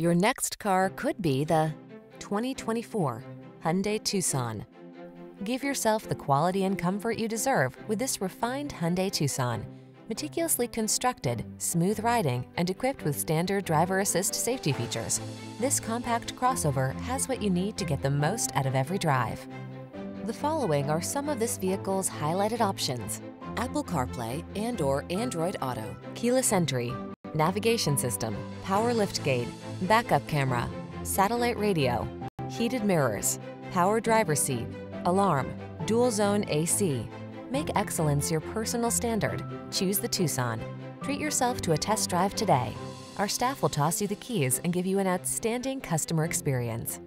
Your next car could be the 2024 Hyundai Tucson. Give yourself the quality and comfort you deserve with this refined Hyundai Tucson. Meticulously constructed, smooth riding, and equipped with standard driver assist safety features, this compact crossover has what you need to get the most out of every drive. The following are some of this vehicle's highlighted options. Apple CarPlay and or Android Auto, keyless entry, navigation system, power liftgate, backup camera, satellite radio, heated mirrors, power driver seat, alarm, dual zone AC. Make excellence your personal standard. Choose the Tucson. Treat yourself to a test drive today. Our staff will toss you the keys and give you an outstanding customer experience.